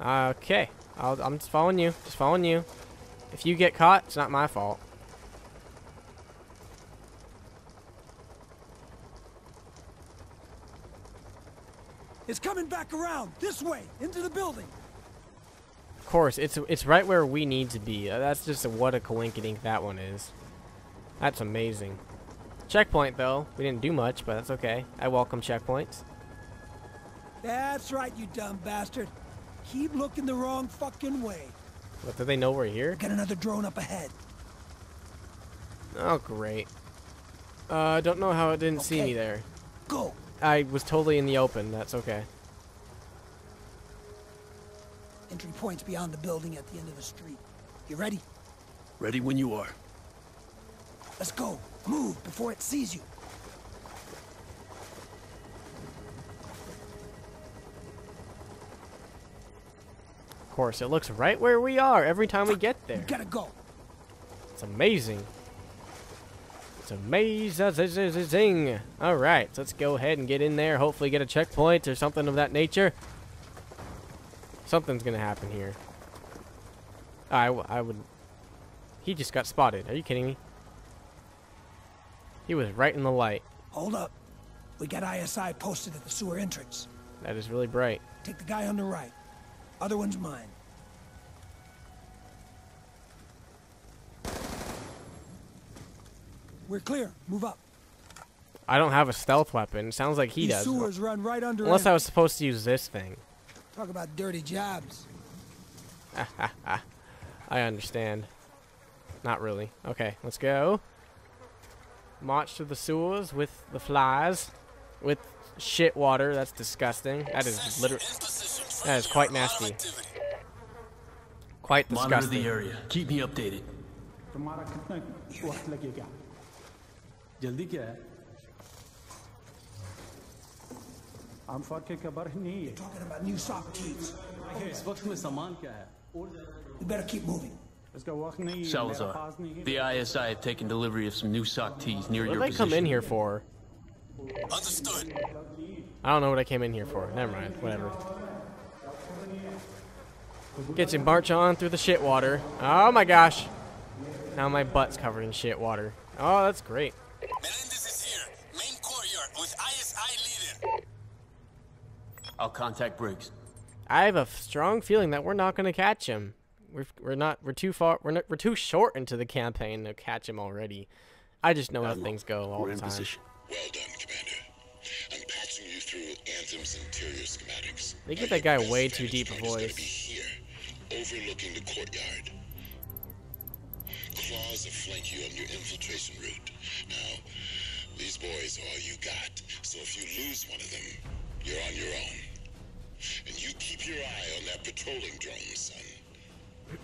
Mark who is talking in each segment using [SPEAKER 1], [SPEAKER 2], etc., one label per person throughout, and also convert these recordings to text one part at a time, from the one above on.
[SPEAKER 1] Okay. I'll, I'm just following you. Just following you. If you get caught, it's not my fault.
[SPEAKER 2] It's coming back around. This way. Into the building.
[SPEAKER 1] Of course, it's it's right where we need to be. Uh, that's just a, what a coinkydink that one is. That's amazing. Checkpoint, though. We didn't do much, but that's okay. I welcome checkpoints.
[SPEAKER 2] That's right, you dumb bastard. Keep looking the wrong fucking way.
[SPEAKER 1] What, do they know we're here?
[SPEAKER 2] Got another drone up ahead.
[SPEAKER 1] Oh, great. Uh, I don't know how it didn't see me there.
[SPEAKER 2] Go.
[SPEAKER 1] I was totally in the open. That's okay.
[SPEAKER 2] Entry point's beyond the building at the end of the street. You ready?
[SPEAKER 3] Ready when you are.
[SPEAKER 2] Let's go. Move before it sees you.
[SPEAKER 1] Course, it looks right where we are every time we get
[SPEAKER 2] You
[SPEAKER 1] there.
[SPEAKER 2] gotta go.
[SPEAKER 1] It's amazing. It's amazing. All right, let's go ahead and get in there. Hopefully, get a checkpoint or something of that nature. Something's gonna happen here. I, w- I would. He just got spotted. Are you kidding me? He was right in the light.
[SPEAKER 2] Hold up. We got ISI posted at the sewer entrance.
[SPEAKER 1] That is really bright.
[SPEAKER 2] Take the guy on the right. Other one's mine. We're clear. Move up.
[SPEAKER 1] I don't have a stealth weapon. Sounds like he
[SPEAKER 2] These
[SPEAKER 1] does.
[SPEAKER 2] sewers run right under
[SPEAKER 1] Unless
[SPEAKER 2] it.
[SPEAKER 1] I was supposed to use this thing.
[SPEAKER 2] Talk about dirty jobs.
[SPEAKER 1] I understand. Not really. Okay, let's go. March to the sewers with the flies. With shit water. That's disgusting. That is literally. That is quite nasty. Quite
[SPEAKER 3] Monitor
[SPEAKER 1] disgusting.
[SPEAKER 3] the area. Keep me updated.
[SPEAKER 4] तुम्हारा कितना वक्त लगेगा जल्दी क्या है आम फौज के खबर नहीं है
[SPEAKER 2] Talking about new sock tees.
[SPEAKER 3] इस वक्त में सामान क्या है
[SPEAKER 2] We better keep moving.
[SPEAKER 4] इसका वक्त नहीं है मेरा
[SPEAKER 3] Salazar,
[SPEAKER 4] पास नहीं है
[SPEAKER 3] the ISI have taken delivery of some new sock tees near
[SPEAKER 1] What
[SPEAKER 3] your
[SPEAKER 1] did I come
[SPEAKER 3] position.
[SPEAKER 1] in here for?
[SPEAKER 3] Understood.
[SPEAKER 1] I don't know what I came in here for. Never mind. Whatever. Get you march on through the shit water. Oh my gosh. Now my butt's covered in shit water. Oh, that's great.
[SPEAKER 5] Menendez is here. Main courtyard with ISI leader.
[SPEAKER 3] I'll contact Briggs.
[SPEAKER 1] I have a strong feeling that we're not going to catch him. We're, we're not. We're too far. We're not, we're too short into the campaign to catch him already. I just know how
[SPEAKER 3] Admiral,
[SPEAKER 1] things go all
[SPEAKER 3] We're
[SPEAKER 1] the
[SPEAKER 3] in
[SPEAKER 1] time.
[SPEAKER 3] position.
[SPEAKER 5] Well done, Commander. I'm patching you through Anthem's interior schematics.
[SPEAKER 1] They give that guy way too deep a
[SPEAKER 5] point is gonna
[SPEAKER 1] voice.
[SPEAKER 5] Be here, overlooking the courtyard. Claws will flank you on your infiltration route. Now, these boys are all you got, so if you lose one of them, you're on your own. And you keep your eye on that patrolling drone, son.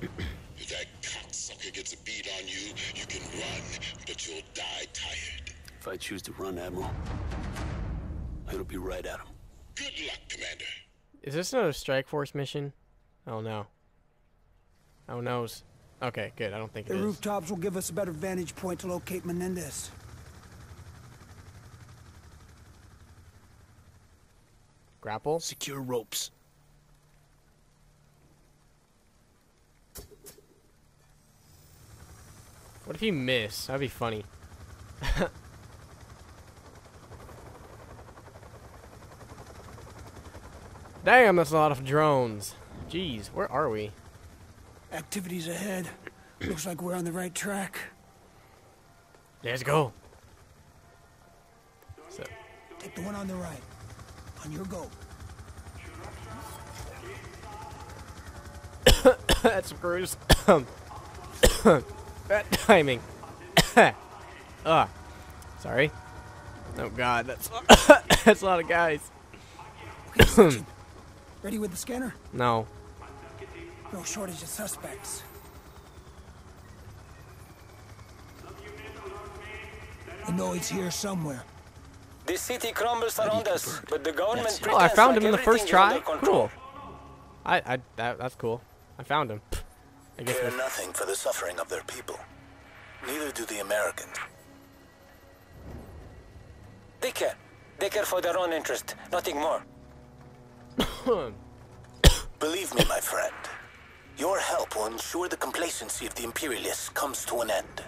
[SPEAKER 5] if that cocksucker gets a beat on you, you can run, but you'll die tired.
[SPEAKER 3] If I choose to run, Admiral, it'll be right at him.
[SPEAKER 5] Good luck, Commander.
[SPEAKER 1] Is this another Strike Force mission? Oh no. Oh noes. Okay, good. I don't think it
[SPEAKER 2] The
[SPEAKER 1] is.
[SPEAKER 2] rooftops will give us a better vantage point to locate Menendez.
[SPEAKER 1] Grapple.
[SPEAKER 3] Secure ropes.
[SPEAKER 1] What if you miss? That'd be funny. Damn, that's a lot of drones. Jeez, where are we?
[SPEAKER 2] Activities ahead. Looks like we're on the right track.
[SPEAKER 1] Let's go. So,
[SPEAKER 2] Take the one on the right. On your go.
[SPEAKER 1] that's Bruce. Bad timing. ah, sorry. Oh God, that's that's a lot of guys.
[SPEAKER 2] Ready with the scanner?
[SPEAKER 1] No,
[SPEAKER 2] No shortage of suspects. We know he's here somewhere.
[SPEAKER 6] The city crumbles around us, but the government
[SPEAKER 1] oh, I found
[SPEAKER 6] like
[SPEAKER 1] him in the first
[SPEAKER 6] everything is under
[SPEAKER 1] try. Cool. I, I, that, that's cool. I found him. I guess
[SPEAKER 7] care nothing for the suffering of their people. Neither do the Americans.
[SPEAKER 6] They care. They care for their own interest, nothing more.
[SPEAKER 7] Believe me, my friend, your help will ensure the complacency of the Imperialists comes to an end.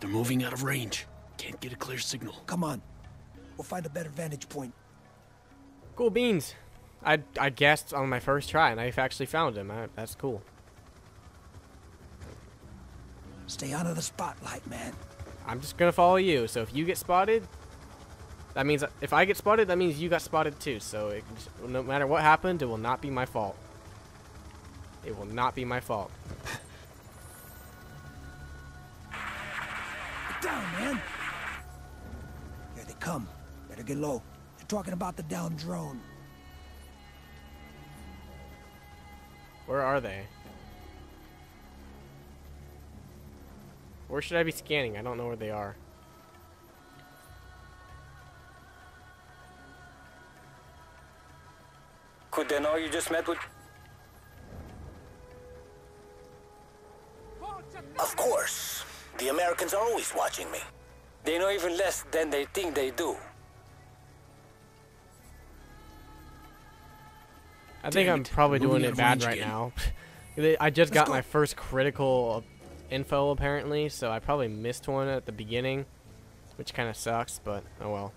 [SPEAKER 3] They're moving out of range. Can't get a clear signal.
[SPEAKER 2] Come on. We'll find a better vantage point.
[SPEAKER 1] Cool beans. I I guessed on my first try, and I've actually found him. I, that's cool.
[SPEAKER 2] Stay out of the spotlight, man.
[SPEAKER 1] I'm just gonna follow you. So if you get spotted, that means if I get spotted, that means you got spotted too. So it, no matter what happened, it will not be my fault. It will not be my fault.
[SPEAKER 2] Get down, man. Here they come. Better get low. They're talking about the down drone.
[SPEAKER 1] Where are they? Where should I be scanning? I don't know where they are.
[SPEAKER 6] Could they know you just met with...
[SPEAKER 7] Of course. The Americans are always watching me.
[SPEAKER 6] They know even less than they think they do.
[SPEAKER 1] I think
[SPEAKER 3] Damn
[SPEAKER 1] I'm probably
[SPEAKER 3] moving
[SPEAKER 1] doing it bad right
[SPEAKER 3] again.
[SPEAKER 1] now. I just
[SPEAKER 2] Let's
[SPEAKER 1] got
[SPEAKER 2] go.
[SPEAKER 1] my first critical info apparently, so I probably missed one at the beginning, which kind of sucks, but oh well.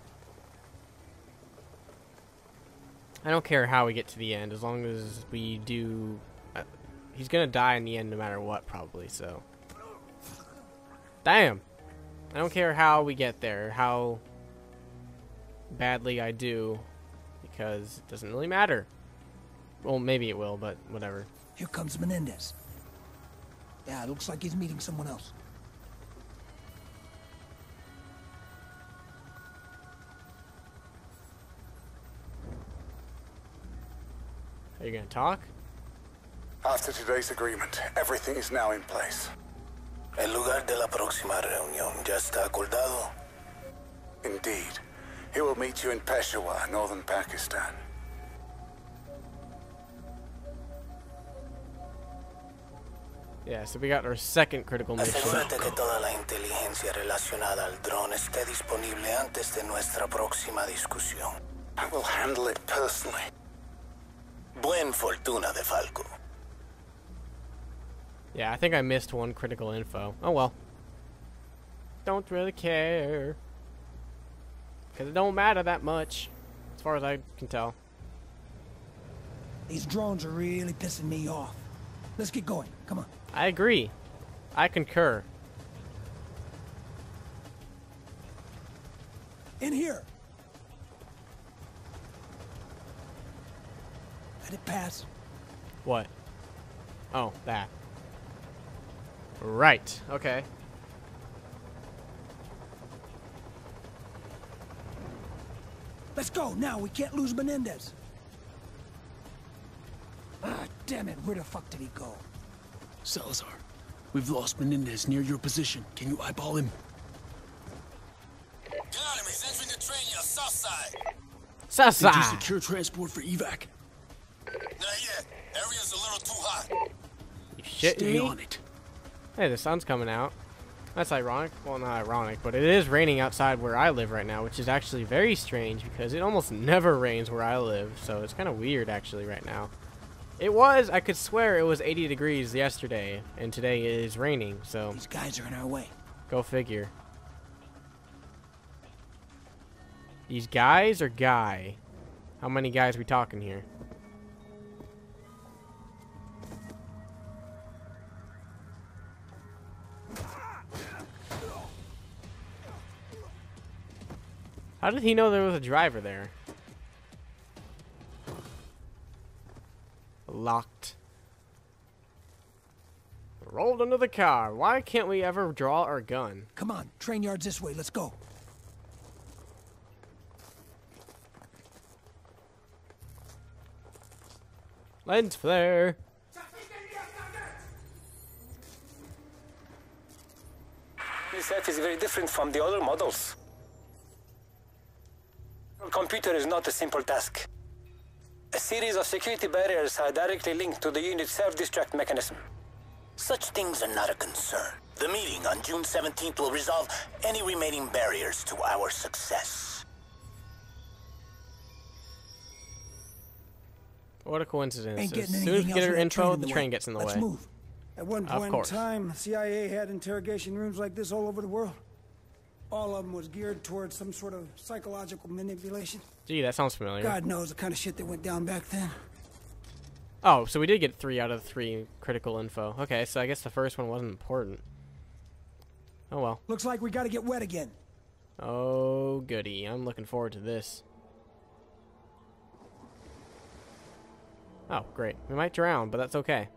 [SPEAKER 1] I don't care how we get to the end, as long as we do. Uh, he's gonna die in the end, no matter what, probably. So, damn. I don't care how we get there, how badly I do, because it doesn't really matter. Well, maybe it will, but whatever.
[SPEAKER 2] Here comes Menendez. Yeah, looks like he's meeting someone else.
[SPEAKER 1] Are you gonna talk?
[SPEAKER 8] After today's agreement, everything is now in place.
[SPEAKER 7] El lugar de la próxima reunión ya está acordado.
[SPEAKER 8] Indeed. He will meet you in Peshawar, northern Pakistan.
[SPEAKER 1] Yeah, so we got our second critical mission.
[SPEAKER 7] Asegúrate que toda la inteligencia relacionada al dron esté disponible antes de nuestra próxima discusión.
[SPEAKER 8] I will handle it personally.
[SPEAKER 7] Buen fortuna de Falco.
[SPEAKER 1] Yeah, I think I missed one critical info. Oh well. Don't really care. Because it don't matter that much, as far as I can tell.
[SPEAKER 2] These drones are really pissing me off. Let's get going. Come on.
[SPEAKER 1] I agree. I concur.
[SPEAKER 2] In here. Let it pass.
[SPEAKER 1] What? Oh, that. Right. Okay.
[SPEAKER 2] Let's go now. We can't lose Menendez. Ah, damn it. Where the fuck did he go?
[SPEAKER 3] Salazar, we've lost Menendez near your position. Can you eyeball him?
[SPEAKER 7] Get on him, he's entering the train on south side.
[SPEAKER 1] Sasa!
[SPEAKER 3] Did you secure transport for evac?
[SPEAKER 7] Not yet. Area's a little too hot.
[SPEAKER 1] You shitting
[SPEAKER 3] Stay
[SPEAKER 1] me?
[SPEAKER 3] on it.
[SPEAKER 1] Hey, the sun's coming out. That's ironic. Well, not ironic, but it is raining outside where I live right now, which is actually very strange because it almost never rains where I live. So it's kind of weird actually right now. It was, I could swear it was 80 degrees yesterday, and today it is raining, so
[SPEAKER 2] These guys are in our way.
[SPEAKER 1] go figure. These guys or guy? How many guys we talking here? How did he know there was a driver there? Locked. Rolled under the car. Why can't we ever draw our gun?
[SPEAKER 2] Come on. Train yards this way. Let's go.
[SPEAKER 1] Lens flare.
[SPEAKER 6] This F is very different from the other models computer is not a simple task. A series of security barriers are directly linked to the unit's self-destruct mechanism.
[SPEAKER 7] Such things are not a concern. The meeting on June 17th will resolve any remaining barriers to our success.
[SPEAKER 1] What a coincidence. As soon as we get
[SPEAKER 9] her intro,
[SPEAKER 1] the, train gets in the
[SPEAKER 9] Let's
[SPEAKER 1] way.
[SPEAKER 9] Move.
[SPEAKER 2] At one point in time, CIA had interrogation rooms like this all over the world. All of them was geared towards some sort of psychological manipulation.
[SPEAKER 1] Gee, that sounds familiar.
[SPEAKER 2] God knows the kind of shit that went down back then.
[SPEAKER 1] Oh, so we did get three out of three critical info. Okay, so I guess the first one wasn't important. Oh well.
[SPEAKER 9] Looks like we gotta get wet again.
[SPEAKER 1] Oh goody, I'm looking forward to this. Oh, great. We might drown, but that's okay.